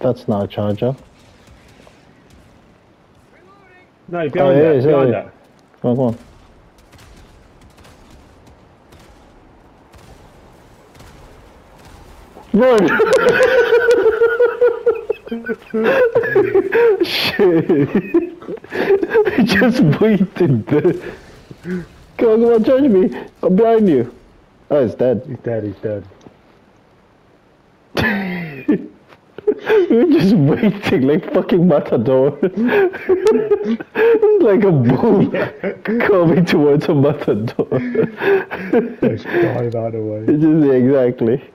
That's not a charger. No, oh, behind Oh, that, yeah, behind that. Come on, come on. Run! Shit. Just waited there. Come on, come on, charge me. I'm behind you. Oh, it's dead. He's dead, he's dead. Were just waiting like fucking matador. it's like a bull coming towards a matador. Just dive out of the way. It's just exactly.